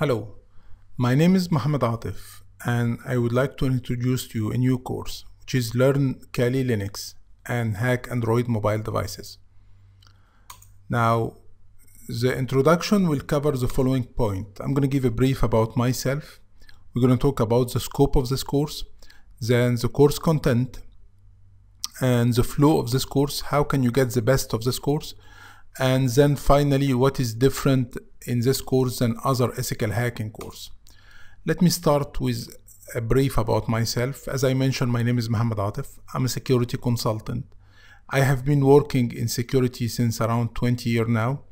Hello, my name is Mohammed Atif and I would like to introduce to you a new course which is Learn Kali Linux and Hack Android mobile devices. Now, the introduction will cover the following point. I'm going to give a brief about myself. We're going to talk about the scope of this course, then the course content, and the flow of this course. How can you get the best of this course? And then finally, what is different in this course than other ethical hacking course. Let me start with a brief about myself. As I mentioned, my name is Mohammed Atif. I'm a security consultant. I have been working in security since around 20 years now,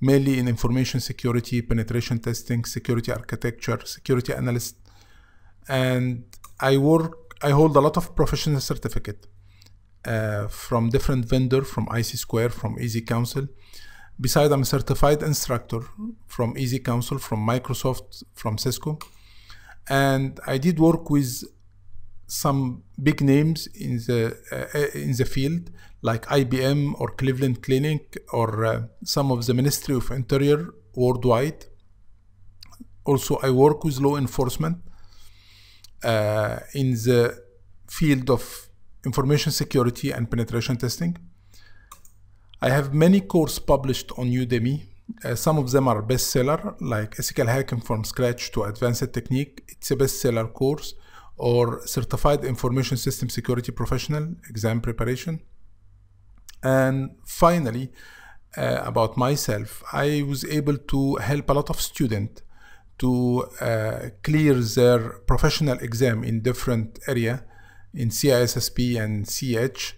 mainly in information security, penetration testing, security architecture, security analyst. And I work, I hold a lot of professional certificate uh, from different vendor, from ISC Square, from EC-Council. Besides, I'm a certified instructor from EC-Council, from Microsoft, from Cisco. And I did work with some big names in the uh, in the field like IBM or Cleveland Clinic or uh, some of the Ministry of Interior worldwide. Also, I work with law enforcement uh, in the field of information security and penetration testing. I have many courses published on Udemy. Uh, some of them are bestseller, like Ethical Hacking from Scratch to Advanced Technique. It's a bestseller course or Certified Information System Security Professional exam preparation. And finally, uh, about myself, I was able to help a lot of students to uh, clear their professional exam in different area in CISSP and CEH.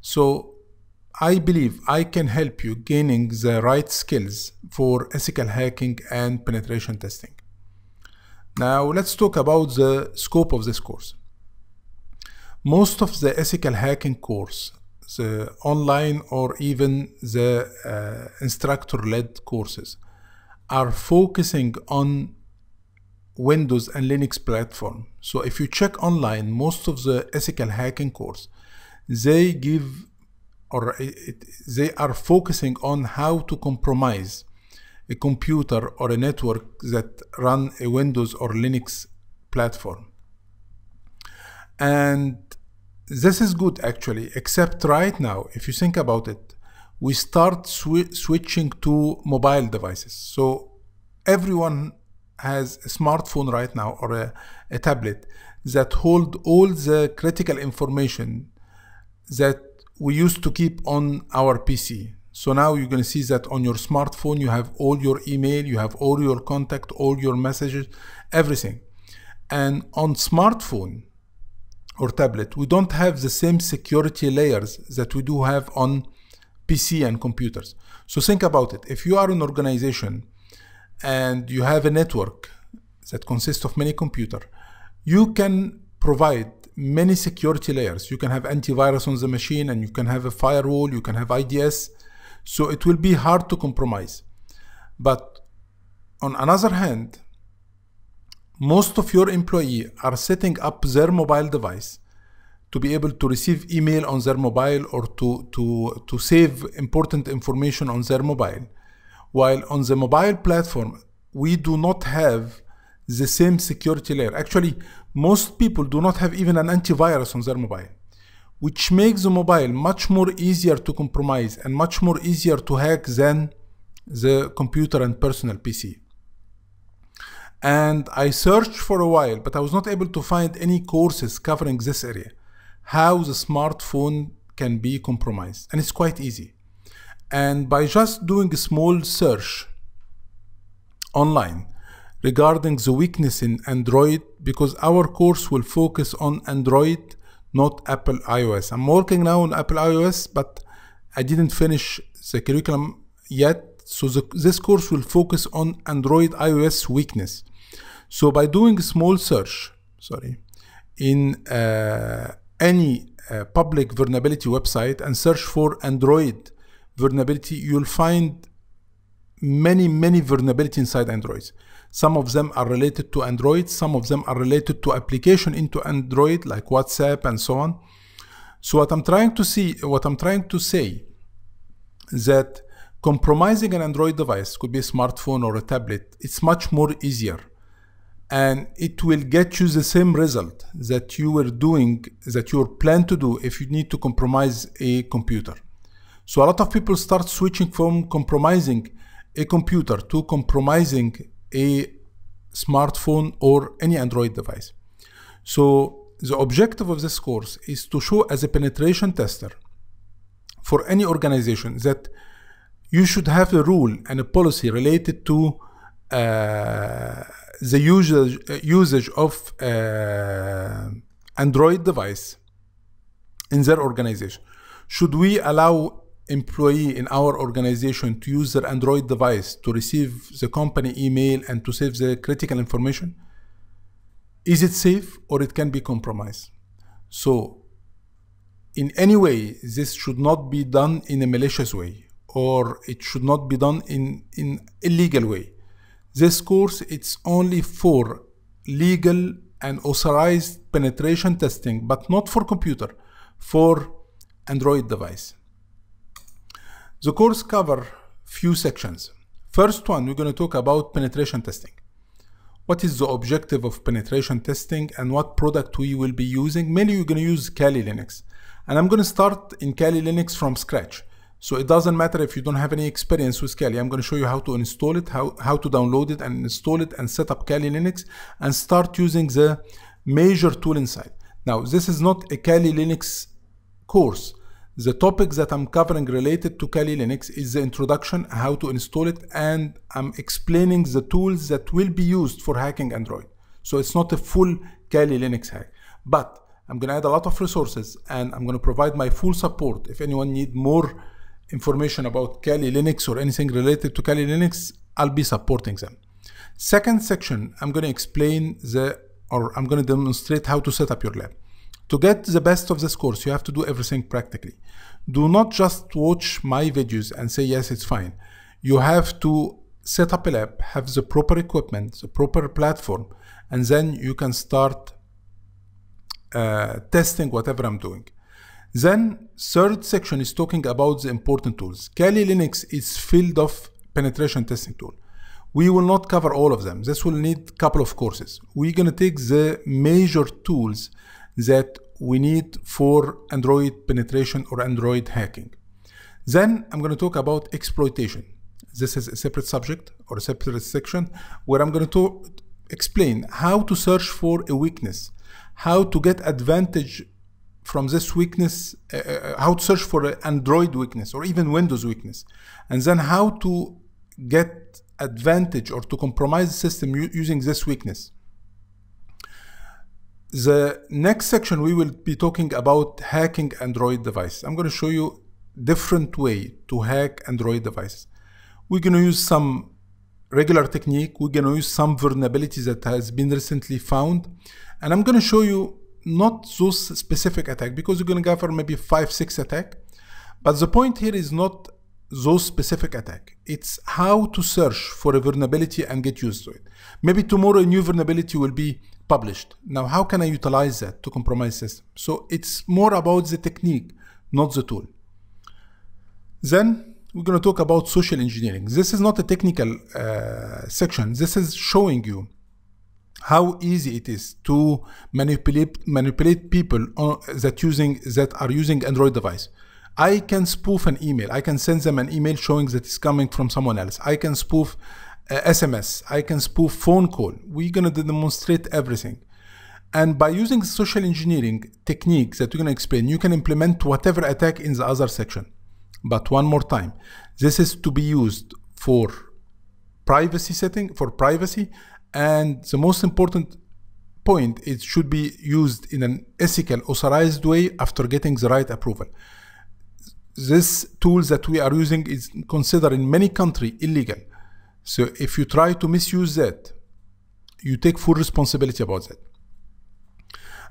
So I believe I can help you gaining the right skills for ethical hacking and penetration testing. Now let's talk about the scope of this course. Most of the ethical hacking course, the online or even the uh, instructor-led courses, are focusing on Windows and Linux platform. So if you check online, most of the ethical hacking course, they give or it, they are focusing on how to compromise a computer or a network that run a Windows or Linux platform. And this is good actually, except right now, if you think about it, we start sw switching to mobile devices. So everyone has a smartphone right now or a, a tablet that hold all the critical information that we used to keep on our PC. So now you're going to see that on your smartphone, you have all your email, you have all your contact, all your messages, everything. And on smartphone or tablet, we don't have the same security layers that we do have on PC and computers. So think about it. If you are an organization and you have a network that consists of many computers, you can provide many security layers. You can have antivirus on the machine and you can have a firewall, you can have IDS. So it will be hard to compromise. But on another hand, most of your employee are setting up their mobile device to be able to receive email on their mobile or to, to, to save important information on their mobile. While on the mobile platform, we do not have the same security layer. Actually, most people do not have even an antivirus on their mobile, which makes the mobile much more easier to compromise and much more easier to hack than the computer and personal PC. And I searched for a while, but I was not able to find any courses covering this area. How the smartphone can be compromised. And it's quite easy. And by just doing a small search online regarding the weakness in Android, because our course will focus on Android, not Apple iOS. I'm working now on Apple iOS, but I didn't finish the curriculum yet. So the, this course will focus on Android iOS weakness. So by doing a small search, sorry, in uh, any uh, public vulnerability website and search for Android vulnerability, you'll find many, many vulnerability inside Android. Some of them are related to Android, some of them are related to application into Android like WhatsApp and so on. So what I'm trying to see, what I'm trying to say that compromising an Android device, could be a smartphone or a tablet, it's much more easier. And it will get you the same result that you were doing, that you plan to do if you need to compromise a computer. So a lot of people start switching from compromising a computer to compromising a smartphone or any Android device. So the objective of this course is to show as a penetration tester for any organization that you should have a rule and a policy related to uh, the usage, usage of uh, Android device in their organization. Should we allow employee in our organization to use their Android device to receive the company email and to save the critical information? Is it safe or it can be compromised? So in any way, this should not be done in a malicious way or it should not be done in, in illegal way. This course, it's only for legal and authorized penetration testing, but not for computer, for Android device. The course cover few sections. First one, we're going to talk about penetration testing. What is the objective of penetration testing and what product we will be using? Mainly we're going to use Kali Linux. And I'm going to start in Kali Linux from scratch. So it doesn't matter if you don't have any experience with Kali. I'm going to show you how to install it, how, how to download it and install it and set up Kali Linux and start using the major tool inside. Now, this is not a Kali Linux course. The topic that I'm covering related to Kali Linux is the introduction, how to install it, and I'm explaining the tools that will be used for hacking Android. So it's not a full Kali Linux hack, but I'm going to add a lot of resources and I'm going to provide my full support. If anyone need more information about Kali Linux or anything related to Kali Linux, I'll be supporting them. Second section, I'm going to explain the, or I'm going to demonstrate how to set up your lab. To get the best of this course, you have to do everything practically. Do not just watch my videos and say, yes, it's fine. You have to set up a lab, have the proper equipment, the proper platform, and then you can start uh, testing whatever I'm doing. Then third section is talking about the important tools. Kali Linux is filled of penetration testing tool. We will not cover all of them. This will need a couple of courses. We're going to take the major tools that we need for Android penetration or Android hacking. Then I'm going to talk about exploitation. This is a separate subject or a separate section where I'm going to explain how to search for a weakness, how to get advantage from this weakness, uh, uh how to search for an Android weakness or even Windows weakness, and then how to get advantage or to compromise the system using this weakness. The next section we will be talking about hacking Android devices. I'm going to show you different way to hack Android devices. We're going to use some regular technique. We're going to use some vulnerabilities that has been recently found. And I'm going to show you not those specific attack because you're going to cover maybe five, six attack. But the point here is not those specific attack. It's how to search for a vulnerability and get used to it. Maybe tomorrow a new vulnerability will be published. Now, how can I utilize that to compromise system? So it's more about the technique, not the tool. Then we're going to talk about social engineering. This is not a technical uh, section. This is showing you how easy it is to manipulate manipulate people that using that are using Android device. I can spoof an email. I can send them an email showing that it's coming from someone else. I can spoof Uh, SMS, I can spoof phone call. We're going to demonstrate everything. And by using social engineering techniques that we're going to explain, you can implement whatever attack in the other section. But one more time, this is to be used for privacy setting, for privacy. And the most important point, it should be used in an ethical, authorized way after getting the right approval. This tools that we are using is considered in many countries illegal. So if you try to misuse that, you take full responsibility about that.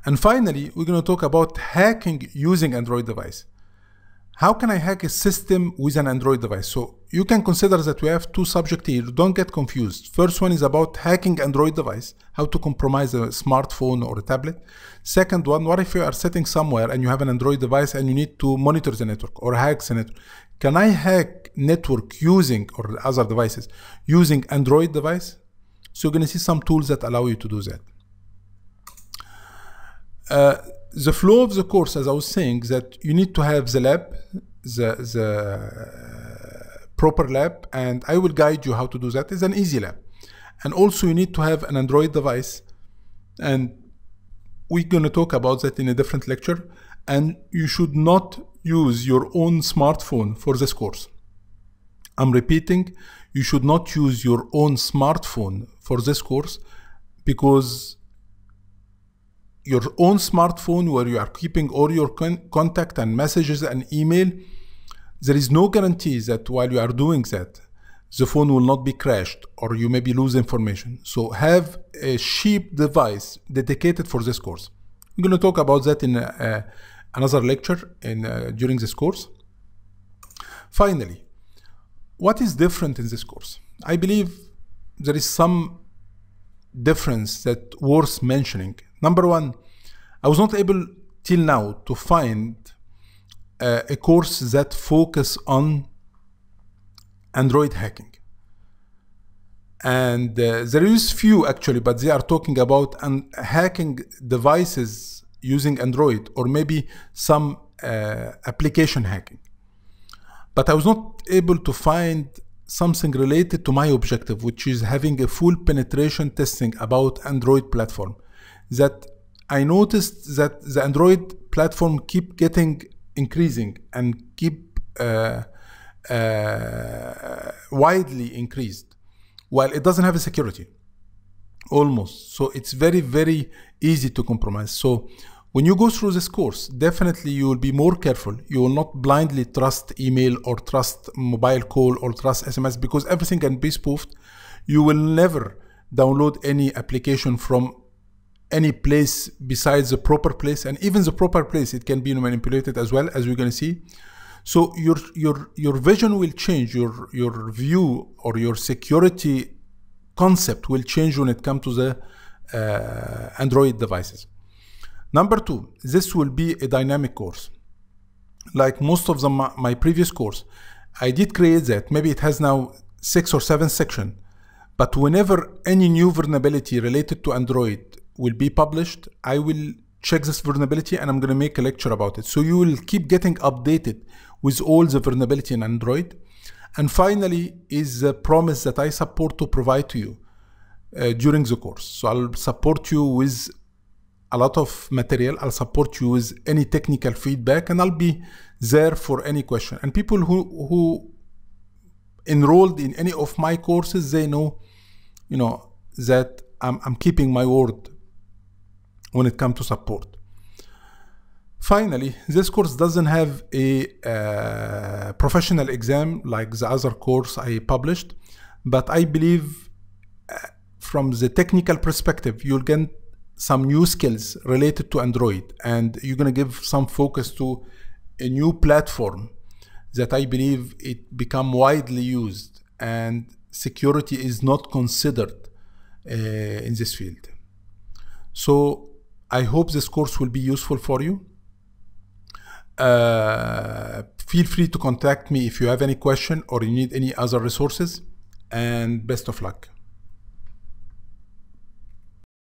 And finally, we're going to talk about hacking using Android device. how can I hack a system with an Android device? So you can consider that we have two subjects here. Don't get confused. First one is about hacking Android device, how to compromise a smartphone or a tablet. Second one, what if you are sitting somewhere and you have an Android device and you need to monitor the network or hack the network? Can I hack network using or other devices using Android device? So you're going to see some tools that allow you to do that. Uh, the flow of the course, as I was saying, that you need to have the lab, the, the proper lab, and I will guide you how to do that. It's an easy lab. And also you need to have an Android device, and we're going to talk about that in a different lecture. And you should not use your own smartphone for this course. I'm repeating, you should not use your own smartphone for this course because your own smartphone where you are keeping all your con contact and messages and email, there is no guarantee that while you are doing that, the phone will not be crashed or you maybe lose information. So have a cheap device dedicated for this course. We're going to talk about that in uh, another lecture in, uh, during this course. Finally, what is different in this course? I believe there is some difference that worth mentioning Number one, I was not able till now to find uh, a course that focus on Android hacking. And uh, there is few actually, but they are talking about hacking devices using Android or maybe some uh, application hacking. But I was not able to find something related to my objective, which is having a full penetration testing about Android platform that I noticed that the Android platform keep getting increasing and keep uh, uh, widely increased, while it doesn't have a security, almost. So it's very very easy to compromise. So when you go through this course, definitely you will be more careful. You will not blindly trust email or trust mobile call or trust SMS because everything can be spoofed. You will never download any application from any place besides the proper place and even the proper place it can be manipulated as well as we're going to see so your your your vision will change your your view or your security concept will change when it comes to the uh, android devices number two this will be a dynamic course like most of the, my previous course i did create that maybe it has now six or seven section but whenever any new vulnerability related to android will be published. I will check this vulnerability and I'm going to make a lecture about it. So you will keep getting updated with all the vulnerability in Android. And finally is the promise that I support to provide to you uh, during the course. So I'll support you with a lot of material. I'll support you with any technical feedback and I'll be there for any question. And people who, who enrolled in any of my courses, they know, you know, that I'm, I'm keeping my word when it comes to support. Finally, this course doesn't have a uh, professional exam like the other course I published, but I believe uh, from the technical perspective, you'll get some new skills related to Android and you're going to give some focus to a new platform that I believe it become widely used and security is not considered uh, in this field. So I hope this course will be useful for you. Uh, feel free to contact me if you have any question or you need any other resources and best of luck.